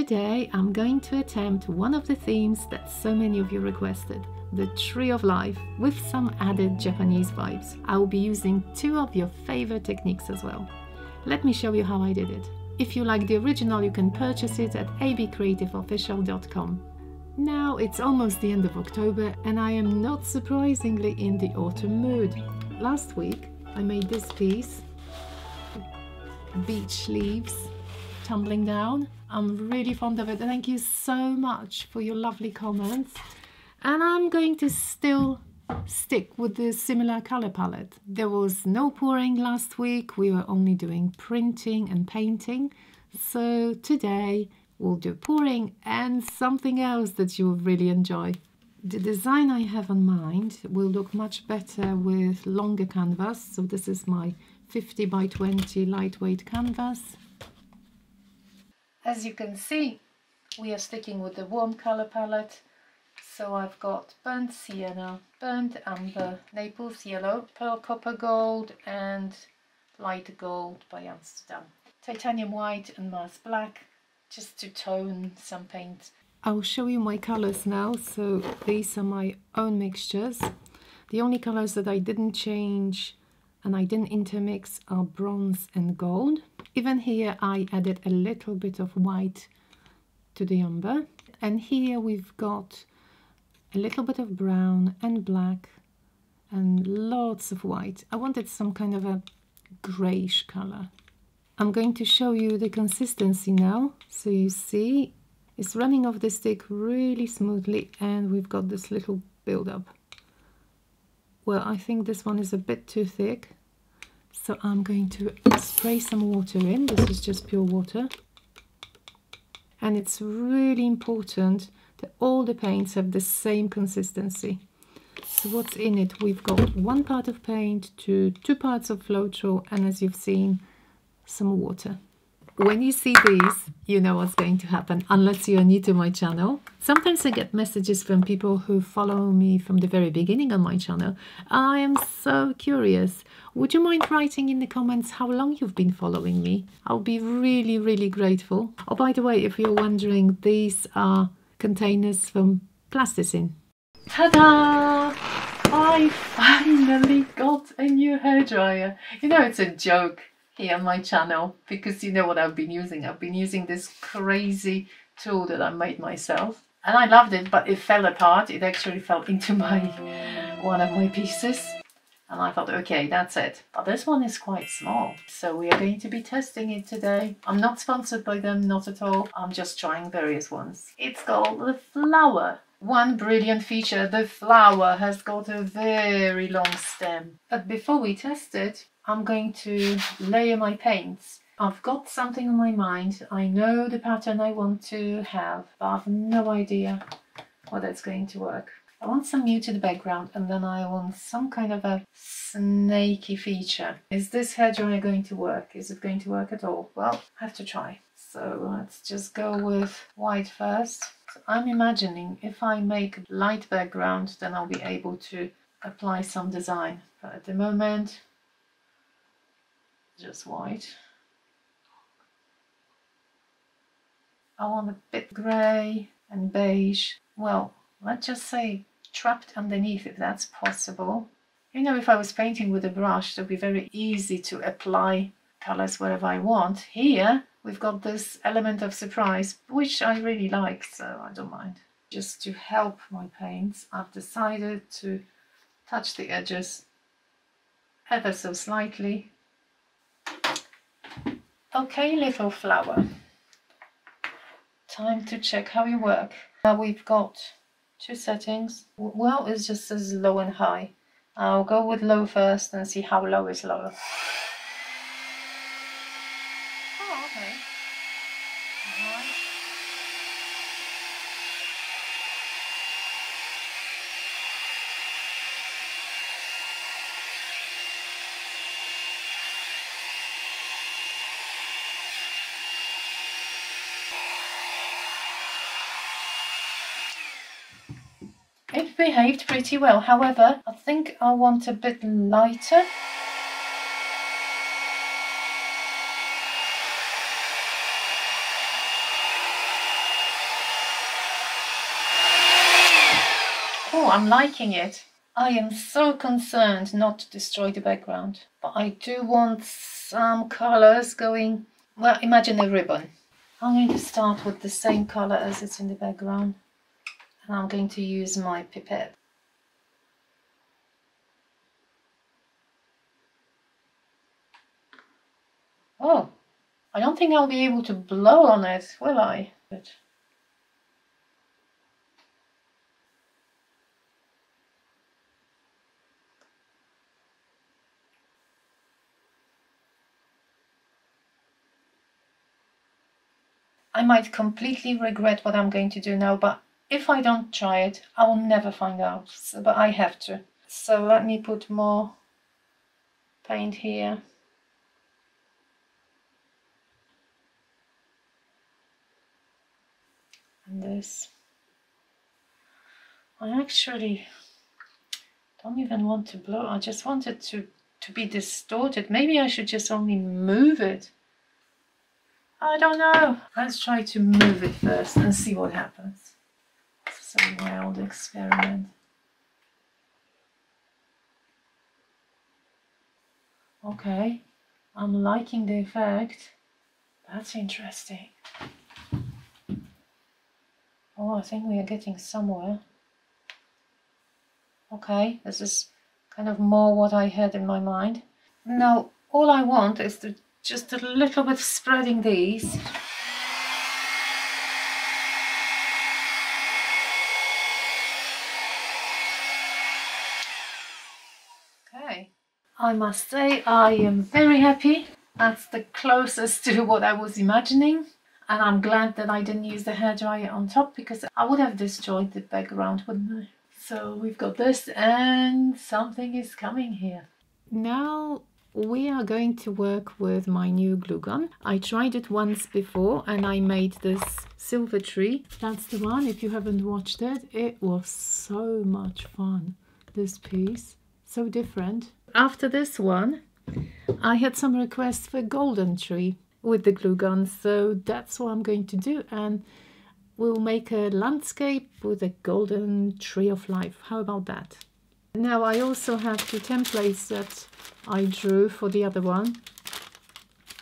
today I'm going to attempt one of the themes that so many of you requested the Tree of Life with some added Japanese vibes. I will be using two of your favorite techniques as well. Let me show you how I did it. If you like the original, you can purchase it at abcreativeofficial.com. Now it's almost the end of October and I am not surprisingly in the autumn mood. Last week I made this piece, beech leaves tumbling down. I'm really fond of it. Thank you so much for your lovely comments. And I'm going to still stick with the similar color palette. There was no pouring last week. We were only doing printing and painting. So today we'll do pouring and something else that you'll really enjoy. The design I have in mind will look much better with longer canvas. So this is my 50 by 20 lightweight canvas. As you can see, we are sticking with the warm color palette. So I've got burnt sienna, burnt umber, Naples yellow, pearl copper gold and light gold by Amsterdam. Titanium white and Mars black, just to tone some paint. I'll show you my colors now. So these are my own mixtures. The only colors that I didn't change and I didn't intermix are bronze and gold. Even here I added a little bit of white to the umber. And here we've got a little bit of brown and black and lots of white. I wanted some kind of a grayish color. I'm going to show you the consistency now. So you see it's running off the stick really smoothly and we've got this little build-up. Well, I think this one is a bit too thick. So I'm going to spray some water in. This is just pure water. And it's really important that all the paints have the same consistency. So what's in it? We've got one part of paint to two parts of Floetrol and as you've seen, some water. When you see these, you know what's going to happen, unless you're new to my channel. Sometimes I get messages from people who follow me from the very beginning on my channel. I am so curious. Would you mind writing in the comments how long you've been following me? I'll be really, really grateful. Oh, by the way, if you're wondering, these are containers from Plasticine. Ta-da! I finally got a new hairdryer. You know, it's a joke here on my channel because you know what I've been using. I've been using this crazy tool that I made myself and I loved it but it fell apart. It actually fell into my one of my pieces and I thought okay that's it. But this one is quite small so we are going to be testing it today. I'm not sponsored by them, not at all. I'm just trying various ones. It's called the Flower one brilliant feature, the flower has got a very long stem. But before we test it, I'm going to layer my paints. I've got something on my mind. I know the pattern I want to have, but I've no idea how that's going to work. I want some muted background and then I want some kind of a snaky feature. Is this hairdryer going to work? Is it going to work at all? Well, I have to try. So let's just go with white first. So I'm imagining if I make a light background, then I'll be able to apply some design. But at the moment, just white. I want a bit grey and beige. Well, let's just say trapped underneath if that's possible. You know, if I was painting with a brush, it would be very easy to apply colors wherever I want. Here, we've got this element of surprise, which I really like, so I don't mind. Just to help my paints, I've decided to touch the edges ever so slightly Okay, little flower. Time to check how you work. Now we've got two settings. Well, it's just as low and high. I'll go with low first and see how low is low. behaved pretty well. However, I think I want a bit lighter. Oh, I'm liking it. I am so concerned not to destroy the background, but I do want some colours going, well, imagine a ribbon. I'm going to start with the same colour as it's in the background and I'm going to use my pipette. Oh, I don't think I'll be able to blow on it, will I? But I might completely regret what I'm going to do now, but if I don't try it, I will never find out. So, but I have to. So let me put more paint here. And this. I actually don't even want to blow. I just want it to, to be distorted. Maybe I should just only move it. I don't know. Let's try to move it first and see what happens. A wild experiment. Okay, I'm liking the effect. That's interesting. Oh, I think we are getting somewhere. Okay, this is kind of more what I had in my mind. Now, all I want is to just a little bit spreading these okay I must say I am very happy that's the closest to what I was imagining and I'm glad that I didn't use the hairdryer on top because I would have destroyed the background wouldn't I so we've got this and something is coming here now we are going to work with my new glue gun. I tried it once before and I made this silver tree. That's the one. If you haven't watched it, it was so much fun. This piece, so different. After this one, I had some requests for golden tree with the glue gun. So that's what I'm going to do. And we'll make a landscape with a golden tree of life. How about that? Now I also have two templates that I drew for the other one.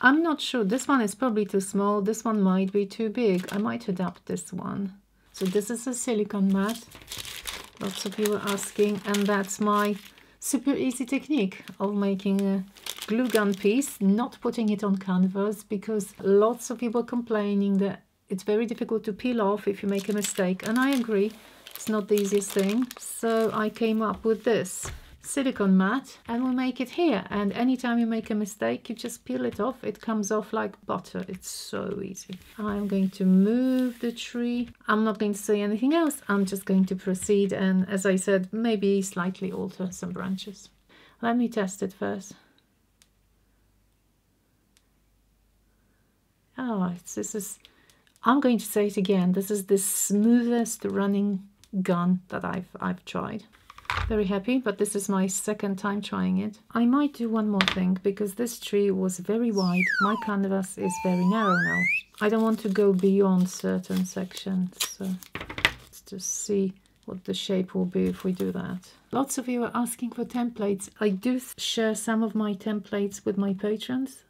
I'm not sure. This one is probably too small. This one might be too big. I might adapt this one. So this is a silicone mat. Lots of you are asking. And that's my super easy technique of making a glue gun piece, not putting it on canvas because lots of people complaining that it's very difficult to peel off if you make a mistake. And I agree. It's not the easiest thing. So I came up with this silicone mat and we'll make it here. And anytime you make a mistake, you just peel it off. It comes off like butter. It's so easy. I'm going to move the tree. I'm not going to say anything else. I'm just going to proceed and as I said, maybe slightly alter some branches. Let me test it first. Oh, this is, I'm going to say it again. This is the smoothest running gun that I've, I've tried. Very happy, but this is my second time trying it. I might do one more thing, because this tree was very wide. My canvas is very narrow now. I don't want to go beyond certain sections, so let's just see what the shape will be if we do that. Lots of you are asking for templates. I do share some of my templates with my patrons.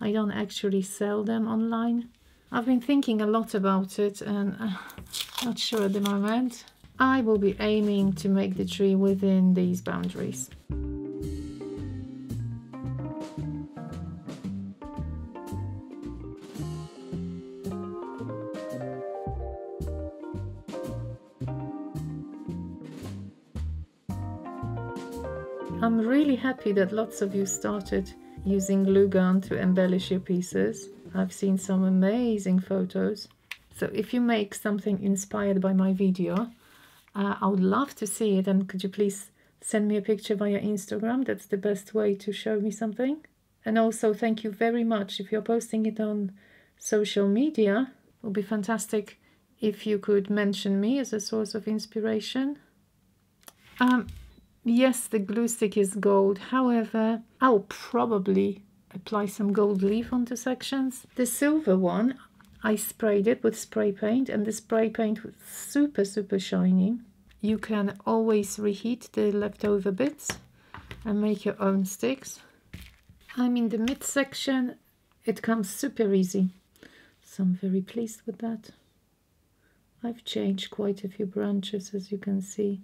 I don't actually sell them online. I've been thinking a lot about it and uh, not sure at the moment. I will be aiming to make the tree within these boundaries. I'm really happy that lots of you started using glue gun to embellish your pieces. I've seen some amazing photos. So if you make something inspired by my video, uh, I would love to see it and could you please send me a picture via Instagram? That's the best way to show me something. And also thank you very much if you're posting it on social media. It would be fantastic if you could mention me as a source of inspiration. Um, yes, the glue stick is gold. However, I'll probably apply some gold leaf onto sections. The silver one, I sprayed it with spray paint and the spray paint was super, super shiny. You can always reheat the leftover bits and make your own sticks. I'm in the midsection. It comes super easy. So I'm very pleased with that. I've changed quite a few branches as you can see.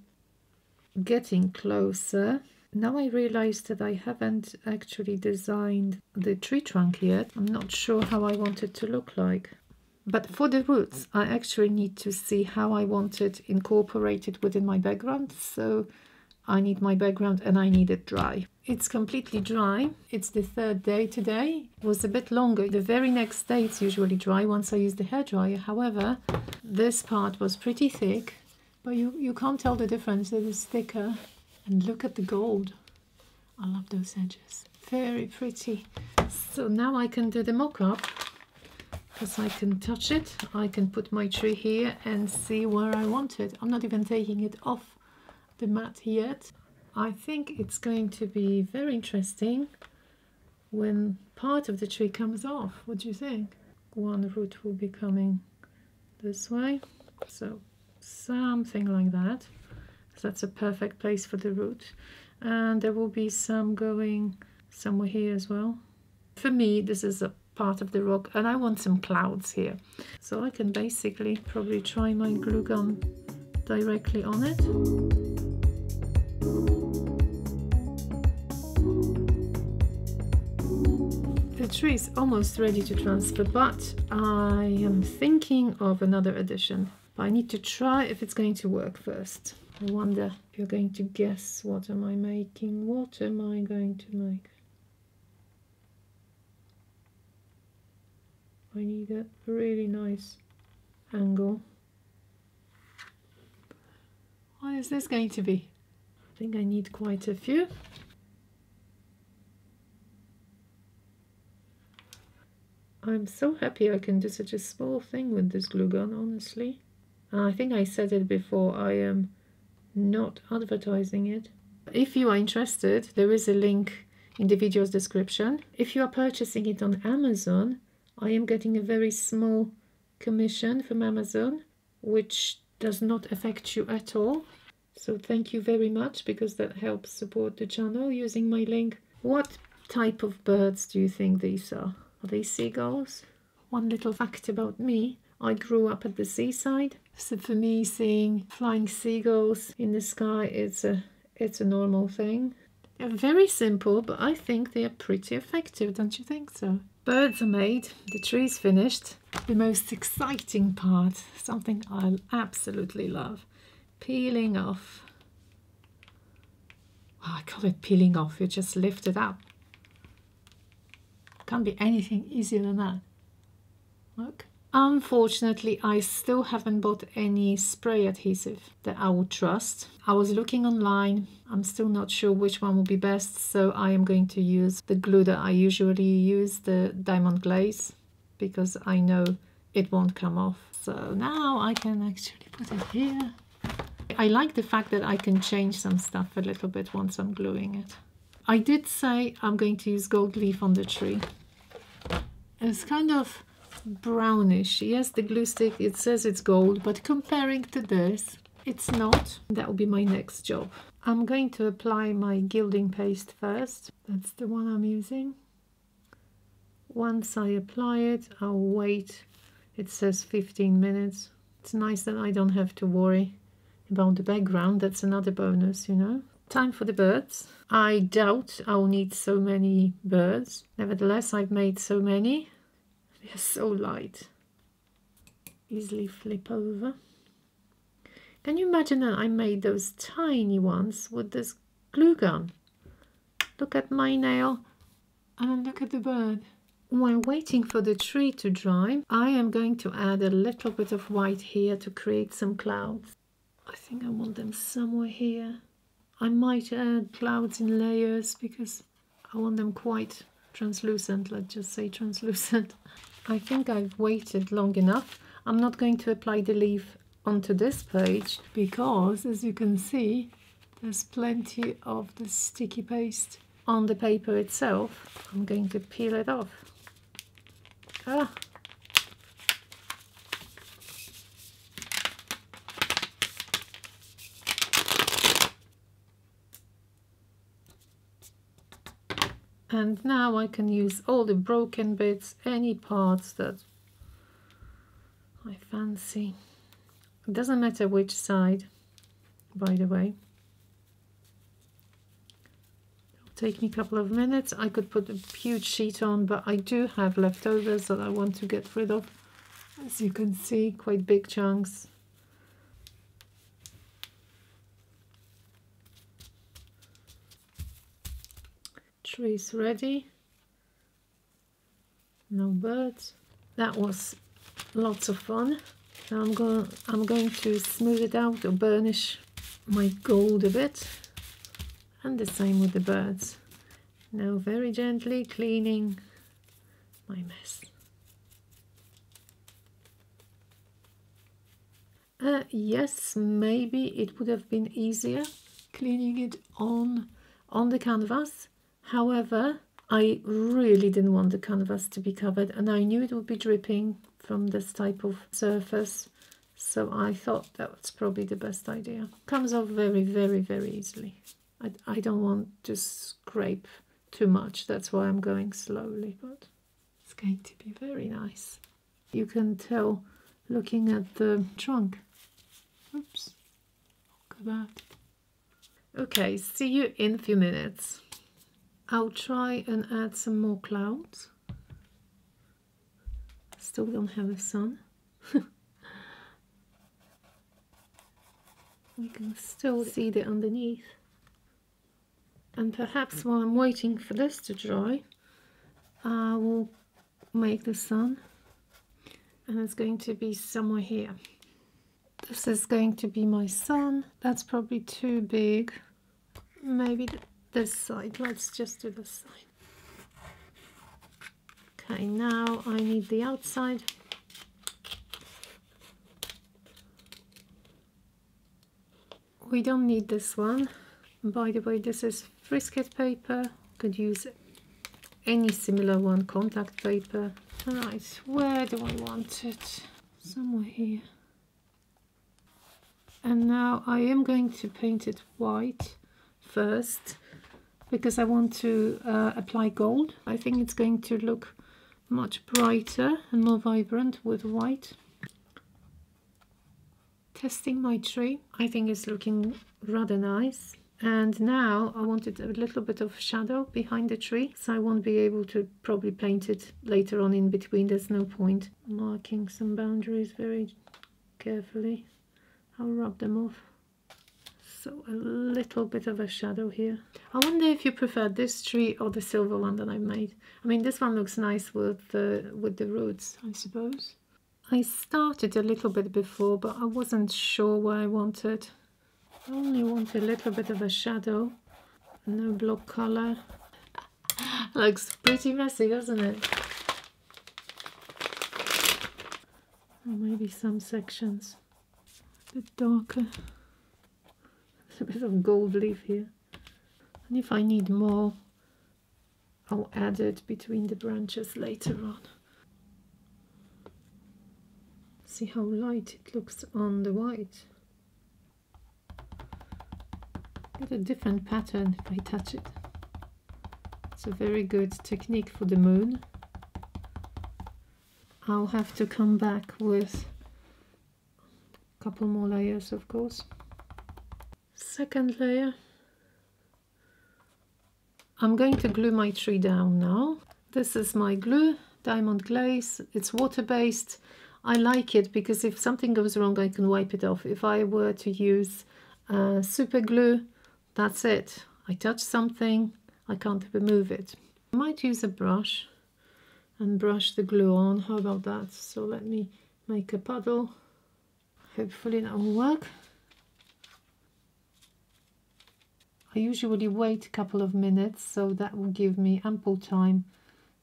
Getting closer. Now I realize that I haven't actually designed the tree trunk yet. I'm not sure how I want it to look like. But for the roots, I actually need to see how I want it incorporated within my background. So I need my background and I need it dry. It's completely dry. It's the third day today. It was a bit longer. The very next day it's usually dry once I use the hairdryer. However, this part was pretty thick, but you, you can't tell the difference. It is thicker and look at the gold. I love those edges. Very pretty. So now I can do the mock-up because I can touch it. I can put my tree here and see where I want it. I'm not even taking it off the mat yet. I think it's going to be very interesting when part of the tree comes off. What do you think? One root will be coming this way. So something like that. That's a perfect place for the root. And there will be some going somewhere here as well. For me, this is a part of the rock and I want some clouds here. So I can basically probably try my glue gun directly on it. The tree is almost ready to transfer, but I am thinking of another addition. But I need to try if it's going to work first. I wonder if you're going to guess what am I making? What am I going to make? I need a really nice angle. What is this going to be? I think I need quite a few. I'm so happy I can do such a small thing with this glue gun, honestly. I think I said it before, I am not advertising it. If you are interested, there is a link in the video's description. If you are purchasing it on Amazon, I am getting a very small commission from Amazon, which does not affect you at all. So thank you very much because that helps support the channel using my link. What type of birds do you think these are? Are they seagulls? One little fact about me, I grew up at the seaside so for me, seeing flying seagulls in the sky, it's a it's a normal thing. They're very simple, but I think they are pretty effective, don't you think so? Birds are made, the tree's finished. The most exciting part, something I absolutely love, peeling off. Well, I call it peeling off, you just lift it up. Can't be anything easier than that. Look. Unfortunately, I still haven't bought any spray adhesive that I would trust. I was looking online. I'm still not sure which one will be best, so I am going to use the glue that I usually use, the Diamond Glaze, because I know it won't come off. So now I can actually put it here. I like the fact that I can change some stuff a little bit once I'm gluing it. I did say I'm going to use gold leaf on the tree. It's kind of brownish. Yes, the glue stick, it says it's gold, but comparing to this, it's not. That will be my next job. I'm going to apply my gilding paste first. That's the one I'm using. Once I apply it, I'll wait. It says 15 minutes. It's nice that I don't have to worry about the background. That's another bonus, you know. Time for the birds. I doubt I'll need so many birds. Nevertheless, I've made so many they're so light. Easily flip over. Can you imagine that I made those tiny ones with this glue gun? Look at my nail and look at the bird. While waiting for the tree to dry, I am going to add a little bit of white here to create some clouds. I think I want them somewhere here. I might add clouds in layers because I want them quite translucent, let's just say translucent. I think I've waited long enough. I'm not going to apply the leaf onto this page because as you can see there's plenty of the sticky paste on the paper itself. I'm going to peel it off. Ah. And now I can use all the broken bits any parts that I fancy. It doesn't matter which side by the way. It'll take me a couple of minutes. I could put a huge sheet on but I do have leftovers that I want to get rid of. As you can see quite big chunks trees ready. No birds. That was lots of fun. Now I'm going I'm going to smooth it out or burnish my gold a bit. And the same with the birds. Now very gently cleaning my mess. Uh, yes maybe it would have been easier cleaning it on on the canvas However, I really didn't want the canvas to be covered and I knew it would be dripping from this type of surface. So I thought that was probably the best idea. Comes off very, very, very easily. I, I don't want to scrape too much. That's why I'm going slowly, but it's going to be very nice. You can tell looking at the trunk. Oops, look at that. Okay, see you in a few minutes. I'll try and add some more clouds. Still don't have the sun. we can still see the underneath. And perhaps while I'm waiting for this to dry, I will make the sun. And it's going to be somewhere here. This is going to be my sun. That's probably too big. Maybe this side. Let's just do this side. Okay, now I need the outside. We don't need this one. By the way, this is frisket paper. Could use any similar one, contact paper. Right, where do I want it? Somewhere here. And now I am going to paint it white first because I want to uh, apply gold. I think it's going to look much brighter and more vibrant with white. Testing my tree, I think it's looking rather nice. And now I wanted a little bit of shadow behind the tree, so I won't be able to probably paint it later on in between. There's no point marking some boundaries very carefully. I'll rub them off so a little bit of a shadow here. I wonder if you prefer this tree or the silver one that I made. I mean, this one looks nice with the, with the roots, I suppose. I started a little bit before, but I wasn't sure what I wanted. I only want a little bit of a shadow, no block color. looks pretty messy, doesn't it? Or maybe some sections a bit darker a bit of gold leaf here. And if I need more I'll add it between the branches later on. See how light it looks on the white. Get a different pattern if I touch it. It's a very good technique for the moon. I'll have to come back with a couple more layers of course second layer. I'm going to glue my tree down now. This is my glue, Diamond Glaze. It's water-based. I like it because if something goes wrong, I can wipe it off. If I were to use uh, super glue, that's it. I touch something, I can't remove it. I might use a brush and brush the glue on. How about that? So let me make a puddle. Hopefully that will work. I usually wait a couple of minutes so that will give me ample time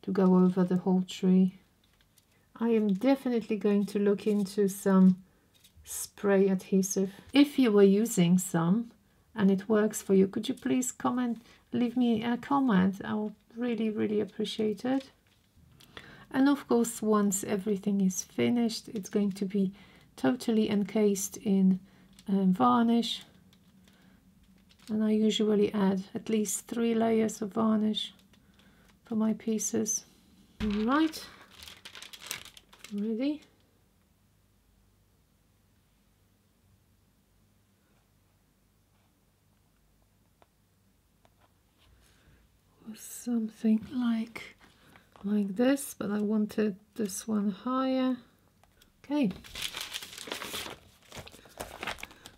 to go over the whole tree. I am definitely going to look into some spray adhesive. If you were using some and it works for you, could you please comment, leave me a comment? I'll really, really appreciate it. And of course, once everything is finished, it's going to be totally encased in uh, varnish and I usually add at least three layers of varnish for my pieces. All right, ready? something like like this but I wanted this one higher okay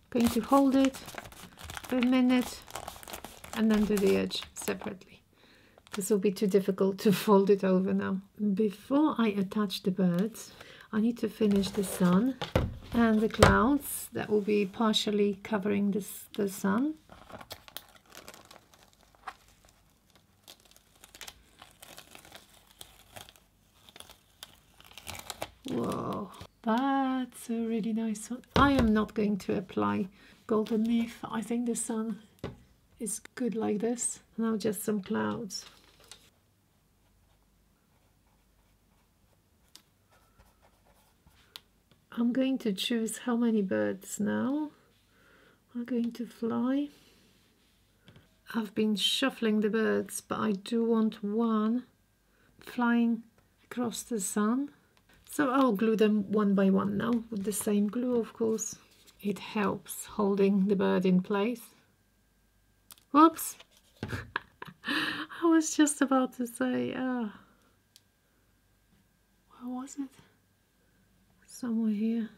going to hold it a minute and then do the edge separately. This will be too difficult to fold it over now. Before I attach the birds I need to finish the sun and the clouds that will be partially covering this the sun. Whoa, that's a really nice one. I am not going to apply golden leaf. I think the sun is good like this. Now just some clouds. I'm going to choose how many birds now are going to fly. I've been shuffling the birds, but I do want one flying across the sun. So I'll glue them one by one now with the same glue, of course. It helps holding the bird in place. Whoops! I was just about to say, ah, where was it? Somewhere here.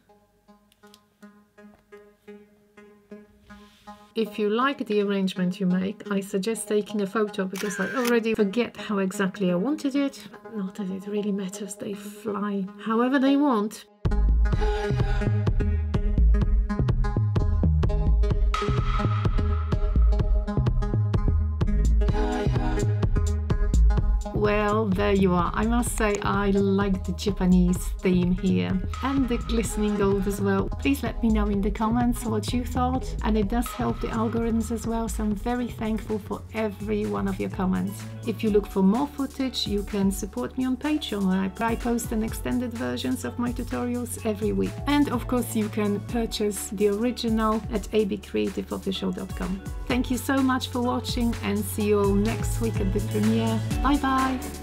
If you like the arrangement you make, I suggest taking a photo because I already forget how exactly I wanted it. Not that it really matters, they fly however they want. Well, there you are. I must say I like the Japanese theme here and the glistening gold as well. Please let me know in the comments what you thought and it does help the algorithms as well so I'm very thankful for every one of your comments. If you look for more footage you can support me on Patreon where I post an extended versions of my tutorials every week. And of course you can purchase the original at abcreativeofficial.com. Thank you so much for watching and see you all next week at the premiere. Bye bye bye!